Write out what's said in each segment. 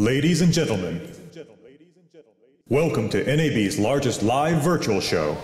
Ladies and gentlemen, welcome to NAB's largest live virtual show.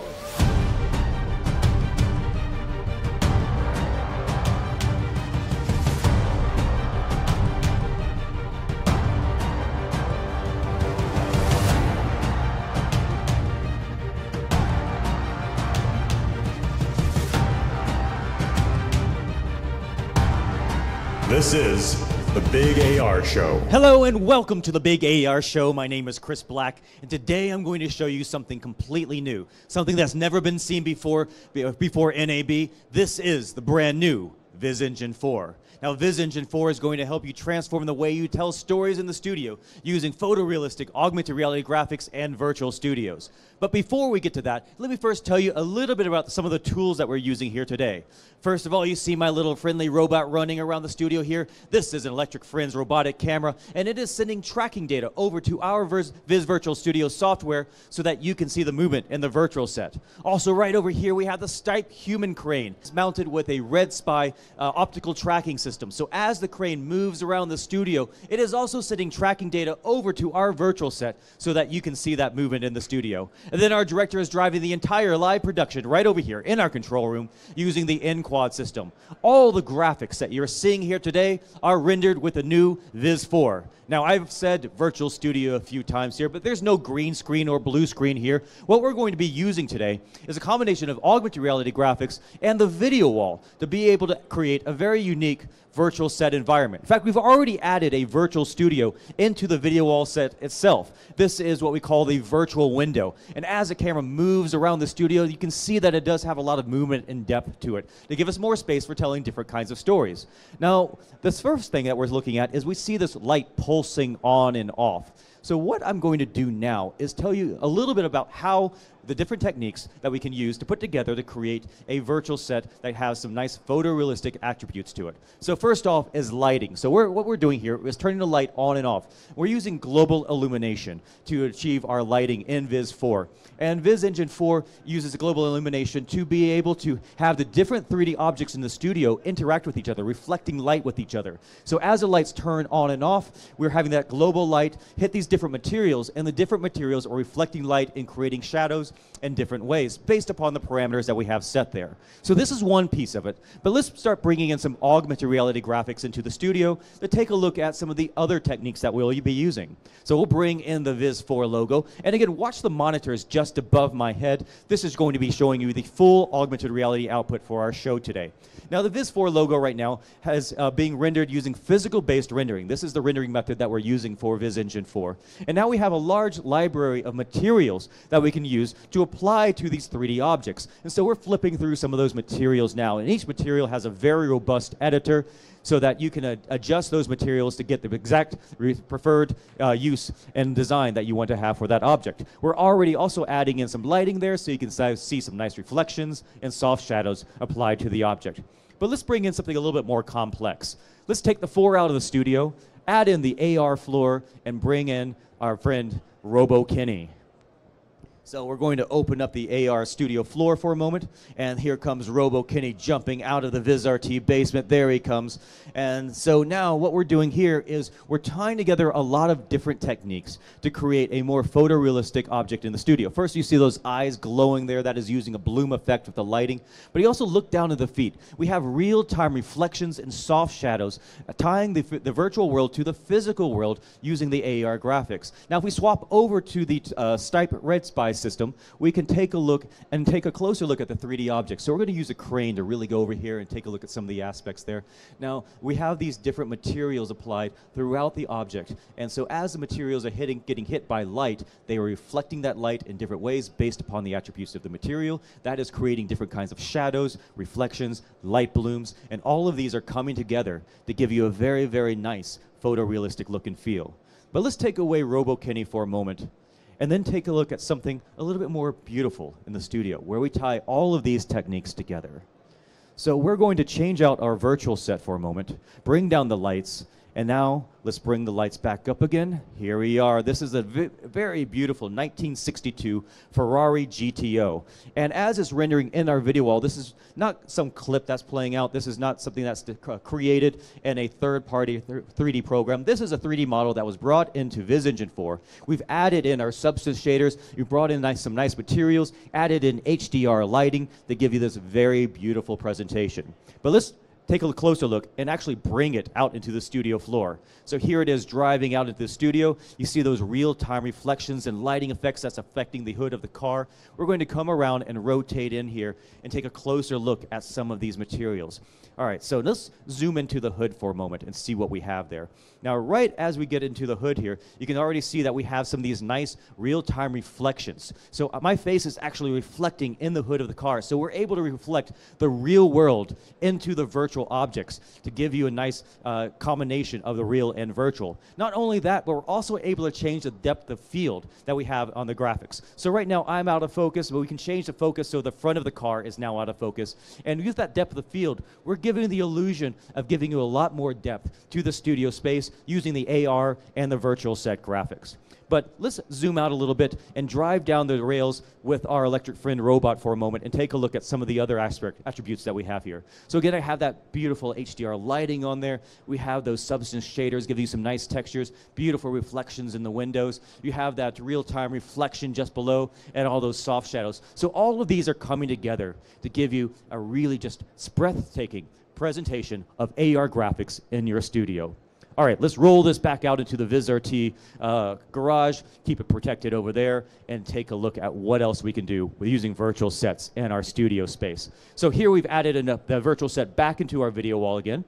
This is the Big AR Show. Hello and welcome to the Big AR Show. My name is Chris Black, and today I'm going to show you something completely new, something that's never been seen before before NAB. This is the brand new Viz Engine 4. Now, Viz Engine 4 is going to help you transform the way you tell stories in the studio using photorealistic augmented reality graphics and virtual studios. But before we get to that, let me first tell you a little bit about some of the tools that we're using here today. First of all, you see my little friendly robot running around the studio here. This is an Electric Friends robotic camera, and it is sending tracking data over to our Viz Virtual Studio software so that you can see the movement in the virtual set. Also, right over here, we have the Stype Human Crane. It's mounted with a Red Spy uh, optical tracking system. So as the crane moves around the studio, it is also sending tracking data over to our virtual set so that you can see that movement in the studio. And then our director is driving the entire live production right over here in our control room using the N-Quad system. All the graphics that you're seeing here today are rendered with the new Viz 4. Now, I've said virtual studio a few times here, but there's no green screen or blue screen here. What we're going to be using today is a combination of augmented reality graphics and the video wall to be able to create a very unique virtual set environment. In fact, we've already added a virtual studio into the video wall set itself. This is what we call the virtual window. And as the camera moves around the studio, you can see that it does have a lot of movement and depth to it to give us more space for telling different kinds of stories. Now, this first thing that we're looking at is we see this light pulsing on and off. So what I'm going to do now is tell you a little bit about how the different techniques that we can use to put together to create a virtual set that has some nice photorealistic attributes to it. So first off is lighting. So we're, what we're doing here is turning the light on and off. We're using global illumination to achieve our lighting in Viz 4. And Viz Engine 4 uses global illumination to be able to have the different 3D objects in the studio interact with each other, reflecting light with each other. So as the lights turn on and off, we're having that global light hit these different materials, and the different materials are reflecting light and creating shadows in different ways based upon the parameters that we have set there. So this is one piece of it. But let's start bringing in some augmented reality graphics into the studio to take a look at some of the other techniques that we'll be using. So we'll bring in the Viz 4 logo. And again, watch the monitors just above my head. This is going to be showing you the full augmented reality output for our show today. Now the Viz 4 logo right now has uh, being rendered using physical-based rendering. This is the rendering method that we're using for Viz Engine 4. And now we have a large library of materials that we can use to apply to these 3D objects. And so we're flipping through some of those materials now. And each material has a very robust editor so that you can adjust those materials to get the exact preferred uh, use and design that you want to have for that object. We're already also adding in some lighting there so you can see some nice reflections and soft shadows applied to the object. But let's bring in something a little bit more complex. Let's take the four out of the studio, add in the AR floor, and bring in our friend Robo Kenny. So we're going to open up the AR studio floor for a moment, and here comes Robo Kenny jumping out of the VizRT basement. There he comes. And so now what we're doing here is we're tying together a lot of different techniques to create a more photorealistic object in the studio. First, you see those eyes glowing there. That is using a bloom effect with the lighting. But you also look down at the feet. We have real-time reflections and soft shadows, uh, tying the, the virtual world to the physical world using the AR graphics. Now, if we swap over to the uh, Stype Red Spy system, we can take a look and take a closer look at the 3D objects. So we're going to use a crane to really go over here and take a look at some of the aspects there. Now, we have these different materials applied throughout the object. And so as the materials are hitting, getting hit by light, they are reflecting that light in different ways based upon the attributes of the material. That is creating different kinds of shadows, reflections, light blooms, and all of these are coming together to give you a very, very nice photorealistic look and feel. But let's take away Robo Kenny for a moment and then take a look at something a little bit more beautiful in the studio where we tie all of these techniques together. So we're going to change out our virtual set for a moment, bring down the lights, And now let's bring the lights back up again. Here we are. This is a very beautiful 1962 Ferrari GTO. And as it's rendering in our video wall, this is not some clip that's playing out. This is not something that's created in a third-party th- 3D program. This is a 3D model that was brought into Viz Engine 4. We've added in our substance shaders. We've brought in nice, some nice materials, added in HDR lighting to give you this very beautiful presentation. But let's take a closer look and actually bring it out into the studio floor. So here it is driving out into the studio. You see those real-time reflections and lighting effects that's affecting the hood of the car. We're going to come around and rotate in here and take a closer look at some of these materials. All right, so let's zoom into the hood for a moment and see what we have there. Now, right as we get into the hood here, you can already see that we have some of these nice real-time reflections. So uh, my face is actually reflecting in the hood of the car. So we're able to reflect the real world into the virtual objects to give you a nice uh, combination of the real and virtual. Not only that, but we're also able to change the depth of field that we have on the graphics. So right now I'm out of focus, but we can change the focus so the front of the car is now out of focus. And with that depth of field, we're giving the illusion of giving you a lot more depth to the studio space using the AR and the virtual set graphics. But let's zoom out a little bit and drive down the rails with our electric friend robot for a moment and take a look at some of the other aspect, attributes that we have here. So again, I have that beautiful HDR lighting on there. We have those substance shaders giving you some nice textures, beautiful reflections in the windows. You have that real-time reflection just below and all those soft shadows. So all of these are coming together to give you a really just breathtaking presentation of AR graphics in your studio. All right, let's roll this back out into the VizRT uh, garage, keep it protected over there, and take a look at what else we can do with using virtual sets in our studio space. So here we've added a, the virtual set back into our video wall again.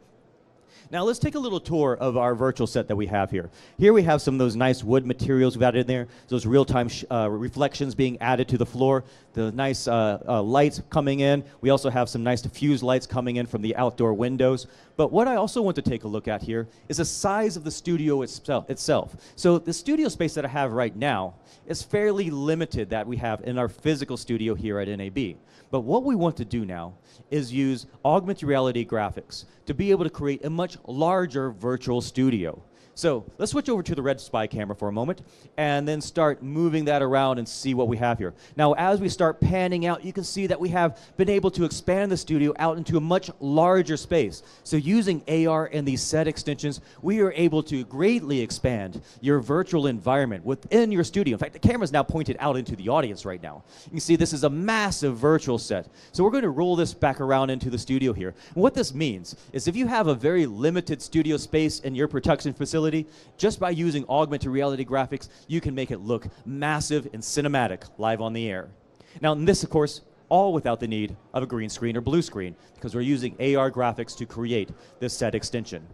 Now let's take a little tour of our virtual set that we have here. Here we have some of those nice wood materials we've added in there, those real-time uh, reflections being added to the floor, the nice uh, uh, lights coming in. We also have some nice diffused lights coming in from the outdoor windows. But what I also want to take a look at here is the size of the studio itself. So the studio space that I have right now is fairly limited that we have in our physical studio here at NAB. But what we want to do now is use augmented reality graphics to be able to create a much larger virtual studio. So let's switch over to the red spy camera for a moment and then start moving that around and see what we have here. Now, as we start panning out, you can see that we have been able to expand the studio out into a much larger space. So using AR and these set extensions, we are able to greatly expand your virtual environment within your studio. In fact, the camera is now pointed out into the audience right now. You can see this is a massive virtual set. So we're going to roll this back around into the studio here. And what this means is if you have a very limited studio space in your production facility, just by using augmented reality graphics, you can make it look massive and cinematic live on the air. Now, this, of course, all without the need of a green screen or blue screen, because we're using AR graphics to create this set extension.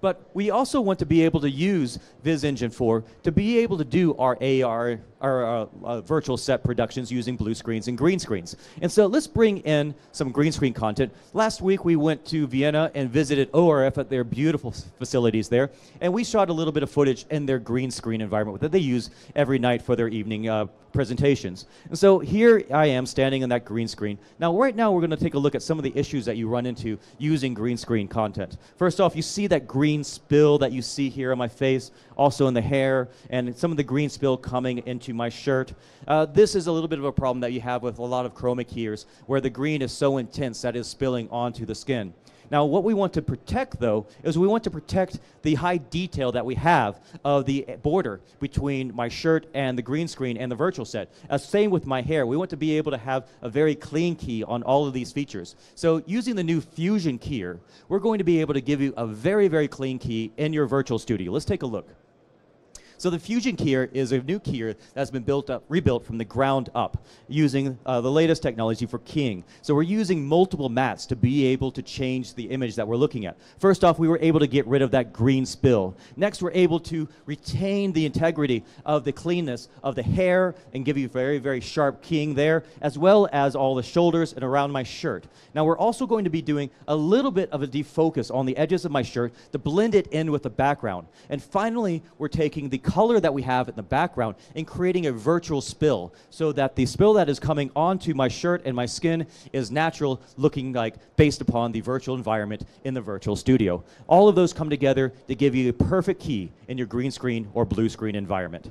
But we also want to be able to use Viz Engine 4 to be able to do our AR, our uh, uh, virtual set productions using blue screens and green screens. And so let's bring in some green screen content. Last week we went to Vienna and visited ORF at their beautiful facilities there, and we shot a little bit of footage in their green screen environment that they use every night for their evening uh, presentations. And so here I am standing on that green screen. Now, right now, we're going to take a look at some of the issues that you run into using green screen content. First off, you see that green spill that you see here on my face, also in the hair, and some of the green spill coming into my shirt. Uh, this is a little bit of a problem that you have with a lot of chroma keyers, where the green is so intense that is spilling onto the skin. Now, what we want to protect, though, is we want to protect the high detail that we have of the border between my shirt and the green screen and the virtual set. Uh, same with my hair. We want to be able to have a very clean key on all of these features. So using the new Fusion keyer, we're going to be able to give you a very, very clean key in your virtual studio. Let's take a look. So the Fusion keyer is a new keyer that's been built up, rebuilt from the ground up using uh, the latest technology for keying. So we're using multiple mattes to be able to change the image that we're looking at. First off, we were able to get rid of that green spill. Next, we're able to retain the integrity of the cleanness of the hair and give you very, very sharp keying there, as well as all the shoulders and around my shirt. Now, we're also going to be doing a little bit of a defocus on the edges of my shirt to blend it in with the background. And finally, we're taking the color that we have in the background and creating a virtual spill so that the spill that is coming onto my shirt and my skin is natural looking like based upon the virtual environment in the virtual studio. All of those come together to give you a perfect key in your green screen or blue screen environment.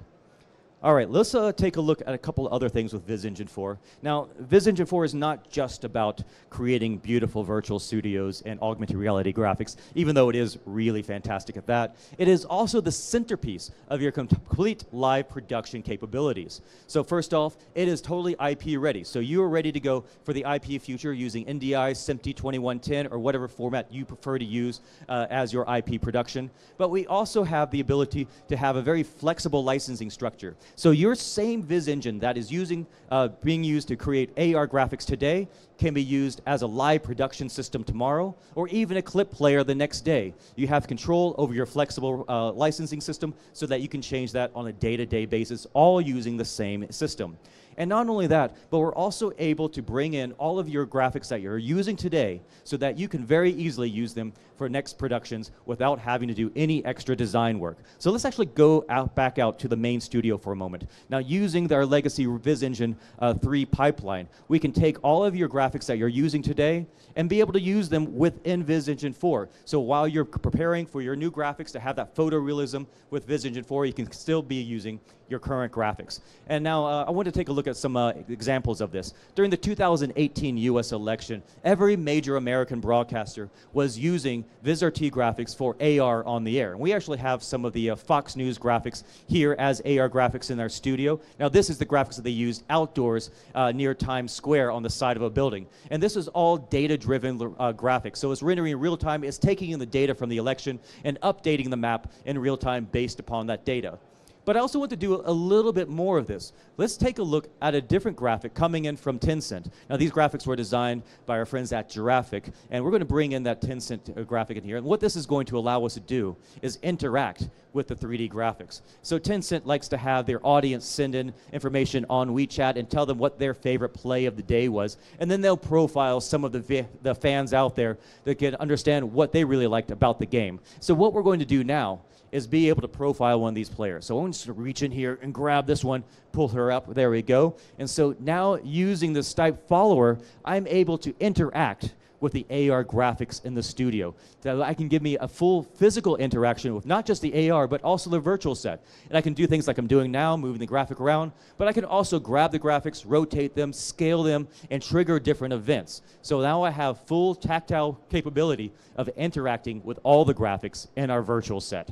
All right, let's uh, take a look at a couple other things with Viz Engine 4. Now, Viz Engine 4 is not just about creating beautiful virtual studios and augmented reality graphics, even though it is really fantastic at that. It is also the centerpiece of your complete live production capabilities. So first off, it is totally IP ready. So you are ready to go for the IP future using NDI, SMPTE 2110, or whatever format you prefer to use uh, as your IP production. But we also have the ability to have a very flexible licensing structure. So your same Viz engine that is using, uh, being used to create AR graphics today can be used as a live production system tomorrow, or even a clip player the next day. You have control over your flexible uh, licensing system so that you can change that on a day-to-day -day basis, all using the same system. And not only that, but we're also able to bring in all of your graphics that you're using today so that you can very easily use them for next productions without having to do any extra design work. So let's actually go out, back out to the main studio for a moment. Now using our legacy Viz Engine uh, 3 pipeline, we can take all of your graphics that you're using today and be able to use them within Viz Engine 4. So while you're preparing for your new graphics to have that photorealism with Viz Engine 4, you can still be using your current graphics. And now uh, I want to take a look at some uh, examples of this. During the 2018 US election, every major American broadcaster was using VizRT graphics for AR on the air. And we actually have some of the uh, Fox News graphics here as AR graphics in our studio. Now this is the graphics that they used outdoors uh, near Times Square on the side of a building. And this is all data-driven uh, graphics. So it's rendering in real time, it's taking in the data from the election and updating the map in real time based upon that data. But I also want to do a little bit more of this. Let's take a look at a different graphic coming in from Tencent. Now these graphics were designed by our friends at Giraphic, and we're going to bring in that Tencent uh, graphic in here. And what this is going to allow us to do is interact with the 3D graphics. So Tencent likes to have their audience send in information on WeChat and tell them what their favorite play of the day was, and then they'll profile some of the, the fans out there that can understand what they really liked about the game. So what we're going to do now is be able to profile one of these players. So to reach in here and grab this one, pull her up. There we go. And so now using the Stype follower, I'm able to interact with the AR graphics in the studio. That I can give me a full physical interaction with not just the AR, but also the virtual set. And I can do things like I'm doing now, moving the graphic around, but I can also grab the graphics, rotate them, scale them, and trigger different events. So now I have full tactile capability of interacting with all the graphics in our virtual set.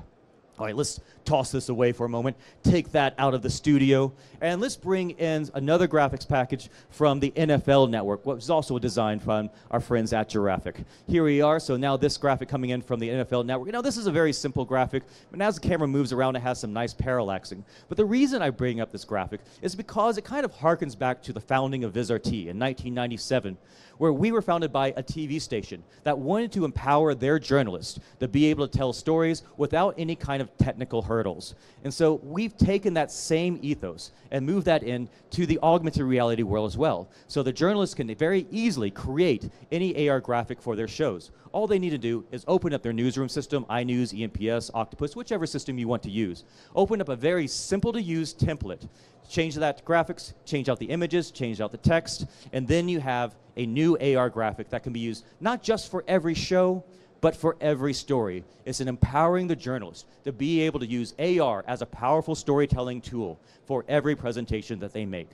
All right, let's toss this away for a moment, take that out of the studio, and let's bring in another graphics package from the NFL network, which is also a design from our friends at Giraphic. Here we are, so now this graphic coming in from the NFL network. Now this is a very simple graphic, but as the camera moves around, it has some nice parallaxing. But the reason I bring up this graphic is because it kind of harkens back to the founding of VizRT in 1997, where we were founded by a TV station that wanted to empower their journalists to be able to tell stories without any kind of technical hurdles. And so we've taken that same ethos and moved that in to the augmented reality world as well. So the journalists can very easily create any AR graphic for their shows. All they need to do is open up their newsroom system, iNews, ENPS, Octopus, whichever system you want to use. Open up a very simple to use template. Change that graphics, change out the images, change out the text, and then you have a new AR graphic that can be used not just for every show, but for every story. It's an empowering the journalist to be able to use AR as a powerful storytelling tool for every presentation that they make.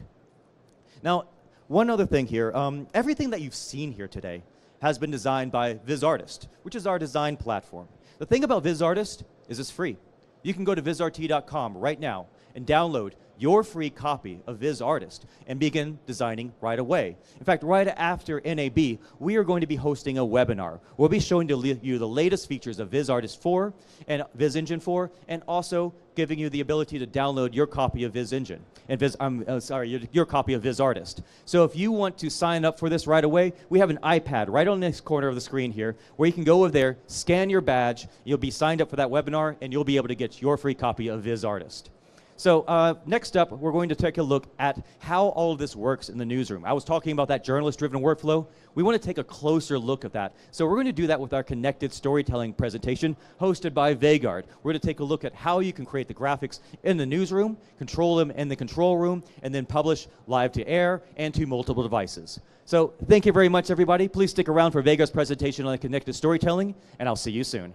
Now, one other thing here, um, everything that you've seen here today has been designed by Viz Artist, which is our design platform. The thing about Viz Artist is it's free. You can go to vizrt.com right now and download your free copy of Viz Artist and begin designing right away. In fact, right after NAB, we are going to be hosting a webinar. We'll be showing you the latest features of Viz Artist 4 and Viz Engine 4, and also giving you the ability to download your copy of Viz Engine and Viz, I'm uh, sorry, your, your, copy of Viz Artist. So if you want to sign up for this right away, we have an iPad right on this corner of the screen here where you can go over there, scan your badge, you'll be signed up for that webinar, and you'll be able to get your free copy of Viz Artist. So uh, next up, we're going to take a look at how all of this works in the newsroom. I was talking about that journalist-driven workflow. We want to take a closer look at that. So we're going to do that with our connected storytelling presentation hosted by Vegard. We're going to take a look at how you can create the graphics in the newsroom, control them in the control room, and then publish live to air and to multiple devices. So thank you very much, everybody. Please stick around for Vegard's presentation on connected storytelling, and I'll see you soon.